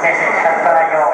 選手に近づかよ